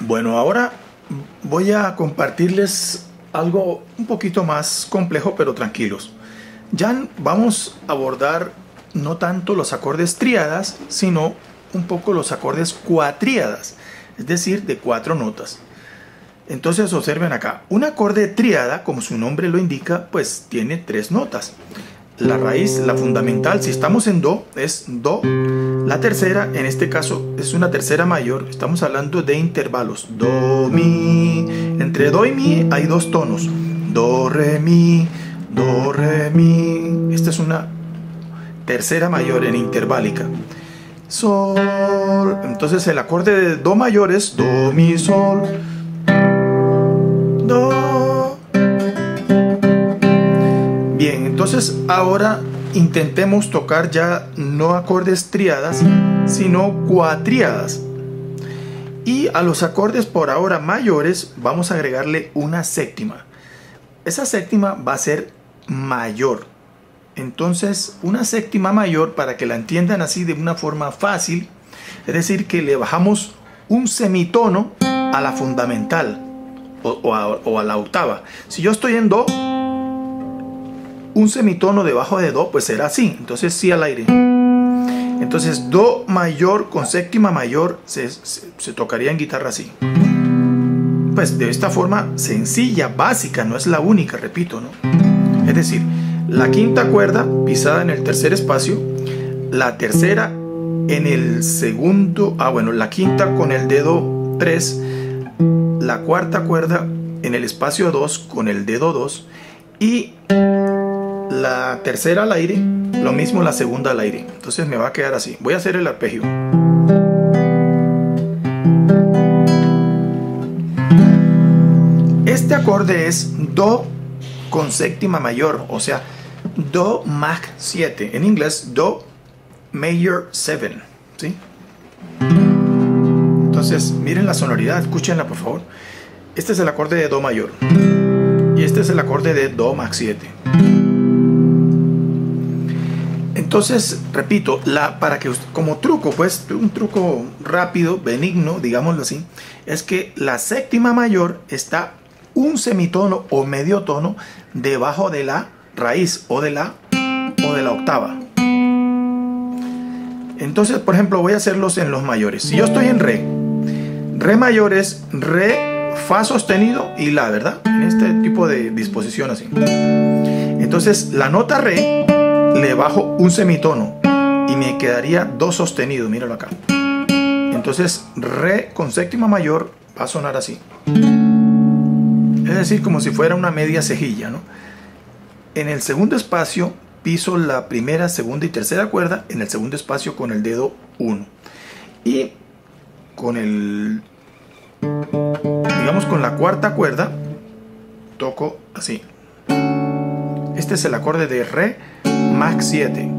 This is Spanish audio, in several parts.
Bueno, ahora voy a compartirles algo un poquito más complejo, pero tranquilos. Ya vamos a abordar no tanto los acordes tríadas, sino un poco los acordes cuatríadas, es decir, de cuatro notas. Entonces observen acá, un acorde tríada, como su nombre lo indica, pues tiene tres notas. La raíz, la fundamental, si estamos en Do, es Do. La tercera, en este caso, es una tercera mayor. Estamos hablando de intervalos. Do, Mi. Entre Do y Mi hay dos tonos. Do, Re, Mi. Do, Re, Mi. Esta es una tercera mayor en interválica. Sol. Entonces el acorde de Do mayor es Do, Mi, Sol. Do. Entonces ahora intentemos tocar ya no acordes triadas, sino cuatriadas. Y a los acordes por ahora mayores vamos a agregarle una séptima. Esa séptima va a ser mayor. Entonces, una séptima mayor, para que la entiendan así de una forma fácil, es decir, que le bajamos un semitono a la fundamental o, a, la octava. Si yo estoy en Do, un semitono debajo de Do, pues será así. Entonces, sí al aire. Entonces, Do mayor con séptima mayor se, se tocaría en guitarra así. Pues de esta forma sencilla, básica, no es la única, repito, ¿no? Es decir, la quinta cuerda pisada en el tercer espacio, la tercera en el segundo, ah bueno, la quinta con el dedo 3, la cuarta cuerda en el espacio 2 con el dedo 2 y la tercera al aire, lo mismo la segunda al aire. Entonces me va a quedar así. Voy a hacer el arpegio. Este acorde es Do con séptima mayor, o sea, Do Mag 7. En inglés, Do Major 7. ¿sí? Entonces, miren la sonoridad, escúchenla por favor. Este es el acorde de Do mayor. Y este es el acorde de Do Mag 7. Entonces, repito, la, para que como truco, pues un truco rápido, benigno, digámoslo así, es que la séptima mayor está un semitono o medio tono debajo de la raíz o de la o de la octava. Entonces, por ejemplo, voy a hacerlos en los mayores. Si yo estoy en re, re mayor es re, fa sostenido y la, ¿verdad? En este tipo de disposición así. Entonces, la nota re le bajo un semitono y me quedaría do sostenido, míralo acá. Entonces, re con séptima mayor va a sonar así. Es decir, como si fuera una media cejilla, ¿no? En el segundo espacio piso la primera, segunda y tercera cuerda en el segundo espacio con el dedo 1. Y con el, digamos con la cuarta cuerda, toco así. Este es el acorde de Re Max 7.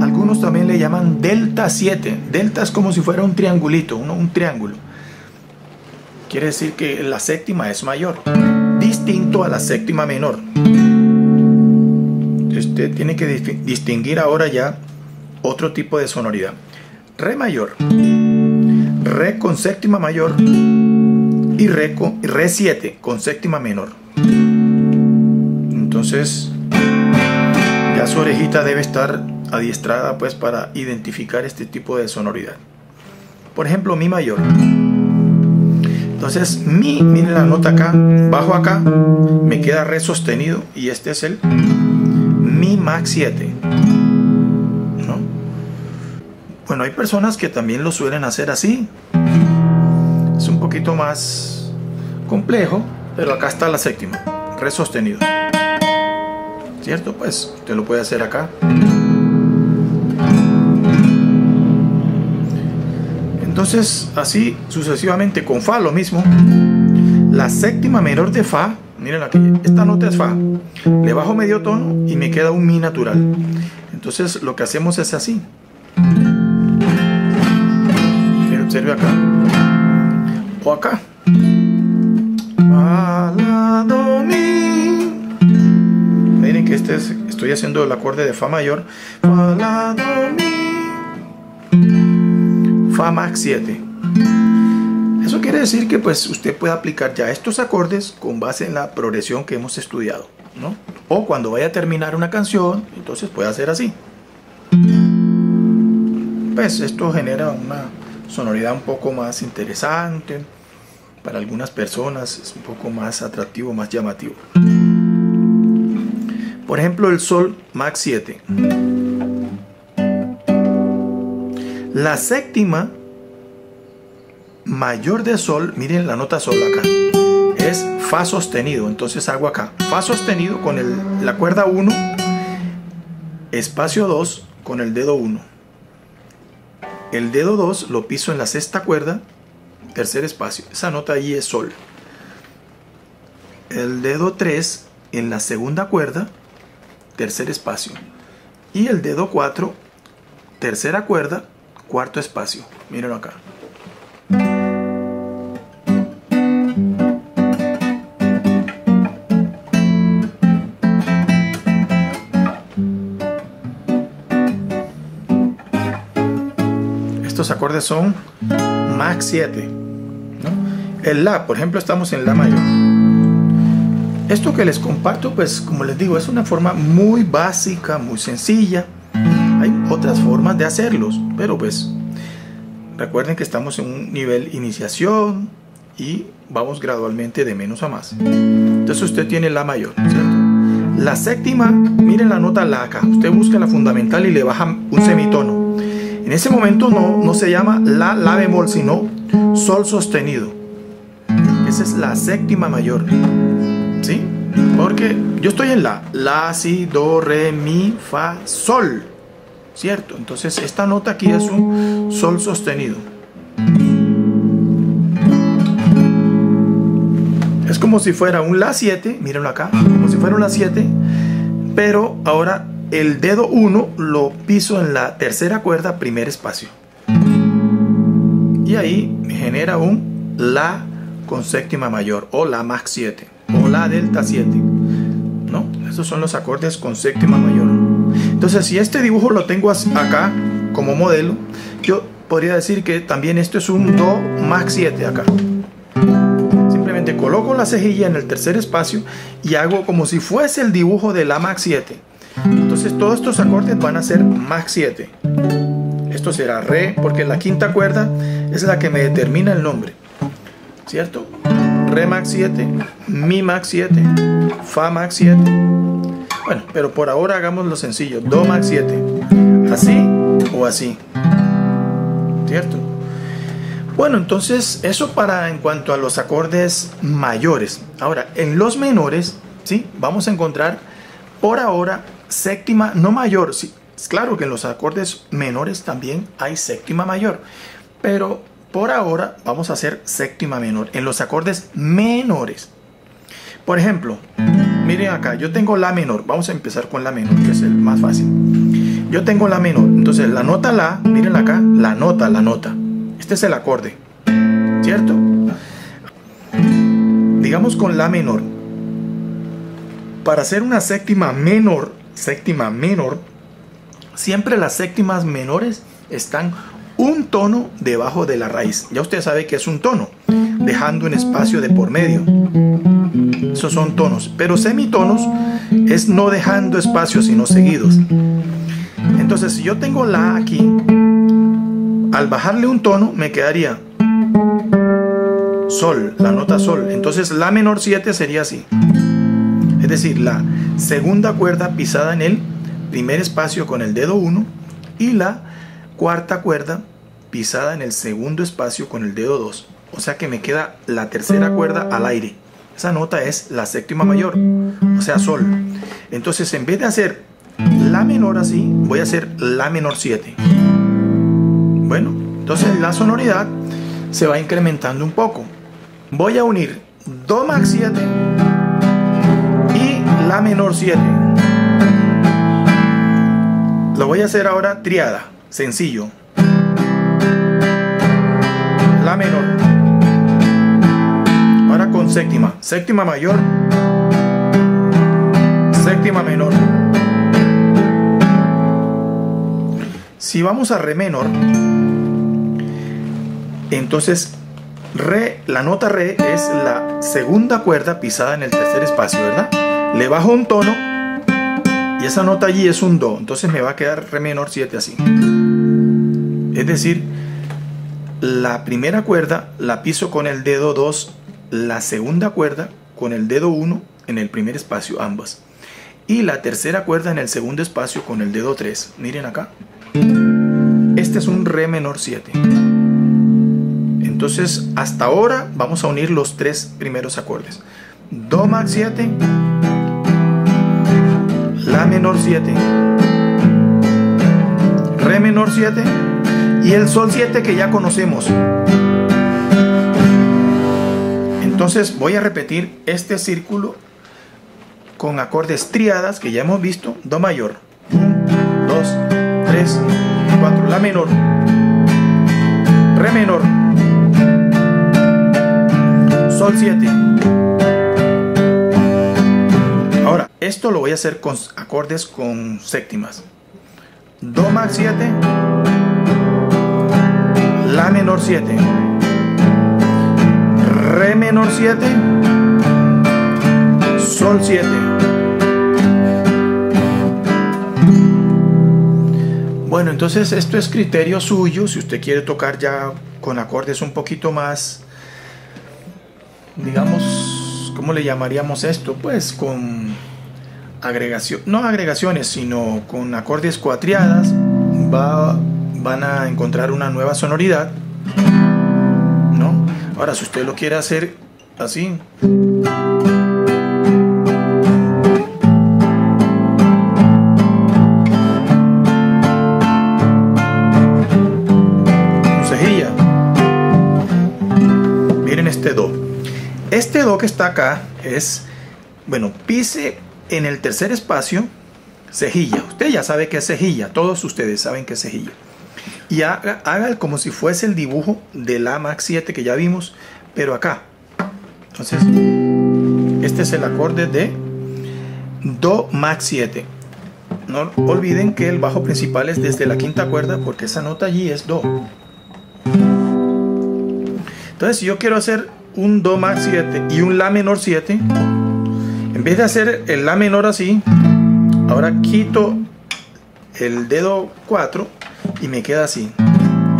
Algunos también le llaman Delta 7. Delta es como si fuera un triangulito, un triángulo. Quiere decir que la séptima es mayor, distinto a la séptima menor usted tiene que distinguir ahora ya otro tipo de sonoridad. Re mayor, Re con séptima mayor y Re, con, Re 7 con séptima menor. Entonces, su orejita debe estar adiestrada pues para identificar este tipo de sonoridad. Por ejemplo, Mi mayor. Entonces, Mi, miren la nota acá, bajo acá, me queda Re sostenido y este es el mi Max 7. ¿no? Bueno, hay personas que también lo suelen hacer así. Es un poquito más complejo, pero acá está la séptima, re sostenido. ¿Cierto? Pues usted lo puede hacer acá. Entonces, así sucesivamente con Fa lo mismo. La séptima menor de Fa miren aquí, esta nota es Fa, le bajo medio tono y me queda un Mi natural. Entonces lo que hacemos es así. Observe acá. O acá. mi. Miren que este es, estoy haciendo el acorde de Fa mayor. Fa, Fa max 7. Eso quiere quiere decir que pues usted puede aplicar ya estos acordes con base en la progresión que hemos estudiado, ¿no? O cuando vaya a terminar una canción, entonces puede hacer así. Pues esto genera una sonoridad un poco más interesante. Para algunas personas es un poco más atractivo, más llamativo. Por ejemplo, el Sol Max 7. La séptima mayor de Sol, miren la nota Sol acá, es Fa sostenido. Entonces hago acá Fa sostenido con la cuerda 1, espacio 2 con el dedo 1. El dedo 2 lo piso en la sexta cuerda, tercer espacio. Esa nota ahí es Sol. El dedo 3 en la segunda cuerda, tercer espacio. Y el dedo 4, tercera cuerda, cuarto espacio. Mírenlo acá. Estos acordes son Max 7. El La, por ejemplo, estamos en La mayor. Esto que les comparto, pues como les digo, es una forma muy básica, muy sencilla. Hay otras formas de hacerlos, pero pues recuerden que estamos en un nivel iniciación y vamos gradualmente de menos a más. Entonces usted tiene La mayor, ¿cierto? La séptima, miren la nota La acá. Usted busca la fundamental y le baja un semitono. En ese momento no, no se llama La, La bemol, sino Sol sostenido. Esa es la séptima mayor. Porque yo estoy en la. La, si, do, re, mi, fa, sol. ¿Cierto? Entonces esta nota aquí es un sol sostenido. Es como si fuera un La 7, mírenlo acá, como si fuera un La 7, pero ahora el dedo 1 lo piso en la tercera cuerda, primer espacio. Y ahí me genera un La con séptima mayor o La max 7 o La delta 7. ¿No? Esos son los acordes con séptima mayor. Entonces, si este dibujo lo tengo acá como modelo, yo podría decir que también esto es un Do max 7 acá. Simplemente coloco la cejilla en el tercer espacio y hago como si fuese el dibujo de La max 7. Entonces, todos estos acordes van a ser max 7. Esto será Re, porque la quinta cuerda es la que me determina el nombre. ¿Cierto? Re max 7, Mi max 7, Fa max 7. Bueno, pero por ahora hagamos lo sencillo. Do max 7. Así o así. ¿Cierto? Bueno, entonces eso para en cuanto a los acordes mayores. Ahora, en los menores, ¿sí? Vamos a encontrar por ahora séptima, no mayor. Sí, claro que en los acordes menores también hay séptima mayor. Pero por ahora vamos a hacer séptima menor en los acordes menores. Por ejemplo, miren acá, yo tengo la menor. Vamos a empezar con la menor, que es el más fácil. Yo tengo la menor. Entonces la nota la, miren acá, la nota, la nota. Este es el acorde. ¿Cierto? Digamos con la menor. Para hacer una séptima menor, séptima menor, siempre las séptimas menores están un tono debajo de la raíz. Ya usted sabe que es un tono, dejando un espacio de por medio. Esos son tonos. Pero semitonos es no dejando espacios, sino seguidos. Entonces, si yo tengo la aquí, al bajarle un tono, me quedaría sol, la nota sol. Entonces, la menor 7 sería así. Es decir, la segunda cuerda pisada en el primer espacio con el dedo 1 y la cuarta cuerda pisada en el segundo espacio con el dedo 2. O sea que me queda la tercera cuerda al aire. Esa nota es la séptima mayor, o sea, sol. Entonces, en vez de hacer la menor así, voy a hacer la menor 7. Bueno, entonces la sonoridad se va incrementando un poco. Voy a unir Do max 7 y la menor 7. Lo voy a hacer ahora triada. Sencillo. La menor. Ahora con séptima. Séptima mayor. Séptima menor. Si vamos a re menor, entonces Re, la nota Re es la segunda cuerda pisada en el tercer espacio, ¿verdad? Le bajo un tono y esa nota allí es un Do. Entonces me va a quedar Re menor 7 así. Es decir, la primera cuerda la piso con el dedo 2, la segunda cuerda con el dedo 1 en el primer espacio, ambas. Y la tercera cuerda en el segundo espacio con el dedo 3. Miren acá. Este es un Re menor 7. Entonces, hasta ahora vamos a unir los tres primeros acordes. Do max 7, La menor 7, Re menor 7 y el Sol 7 que ya conocemos. Entonces voy a repetir este círculo con acordes triadas que ya hemos visto. Do mayor. 1, 2, 3, 4. La menor. Re menor. Sol 7. Ahora, esto lo voy a hacer con acordes con séptimas. Do max 7. La menor 7. Re menor 7. Sol 7. Bueno, entonces esto es criterio suyo. Si usted quiere tocar ya con acordes un poquito más digamos, ¿cómo le llamaríamos esto? Pues con agregación, no agregaciones, sino con acordes cuatriadas, va, van a encontrar una nueva sonoridad, ¿no? Ahora, si usted lo quiere hacer así, Este do que está acá es, bueno, pise en el tercer espacio cejilla. Usted ya sabe que es cejilla, todos ustedes saben que es cejilla. Y haga, haga como si fuese el dibujo de la Max 7 que ya vimos, pero acá. Entonces, este es el acorde de Do Max 7. No olviden que el bajo principal es desde la quinta cuerda porque esa nota allí es Do. Entonces, si yo quiero hacer un Do max 7 y un La menor 7, en vez de hacer el La menor así, ahora quito el dedo 4 y me queda así.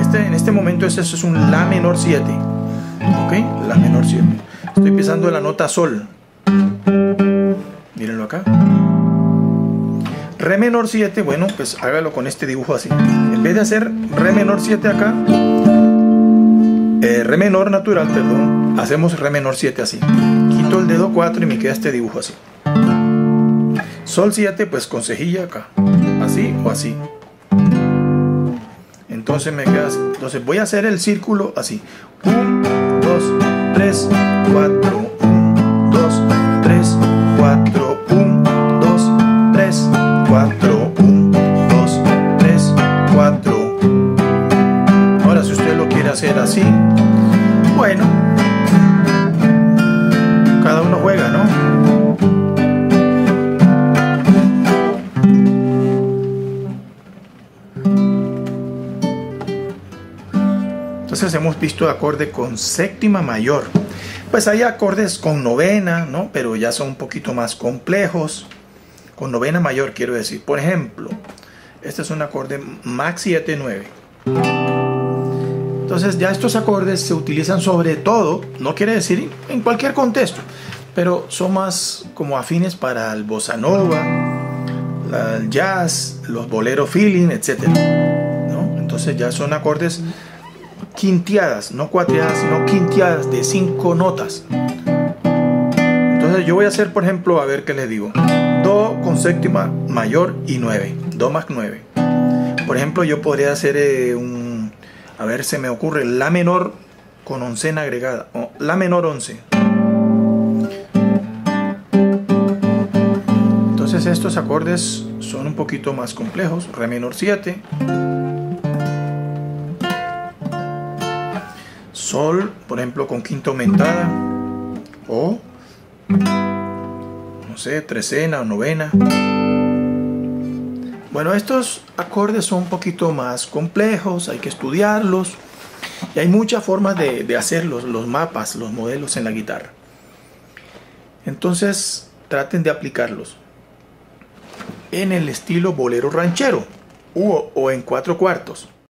Este, en este momento este es un La menor 7. ¿Ok? La menor 7. Estoy pisando la nota Sol. Mírenlo acá. Re menor 7, bueno, pues hágalo con este dibujo así. En vez de hacer Re menor 7 acá, eh, re menor natural, perdón, hacemos re menor 7 así. Quito el dedo 4 y me queda este dibujo así. Sol 7, pues con cejilla acá. Así o así. Entonces me queda así. Entonces voy a hacer el círculo así. 1, 2, 3, 4. Visto acorde con séptima mayor. Pues hay acordes con novena, ¿no? Pero ya son un poquito más complejos. Con novena mayor quiero decir. Por ejemplo, este es un acorde Max 7 9. Entonces ya estos acordes se utilizan sobre todo, no quiere decir en cualquier contexto, pero son más como afines para el bossa nova, el jazz, los boleros feeling, etc. Entonces ya son acordes quinteadas, no cuatriadas, sino quinteadas de cinco notas. Entonces yo voy a hacer, por ejemplo, a ver qué les digo. Do con séptima mayor y 9. Do más 9. Por ejemplo, yo podría hacer eh, un a ver, se me ocurre La menor con oncena agregada. O la menor 11. Entonces estos acordes son un poquito más complejos. Re menor 7. Sol, por ejemplo, con quinta aumentada. O, no sé, trecena o novena. Bueno, estos acordes son un poquito más complejos, hay que estudiarlos. Y hay muchas formas de, de hacer los, mapas, los modelos en la guitarra. Entonces traten de aplicarlos en el estilo bolero ranchero o en cuatro cuartos.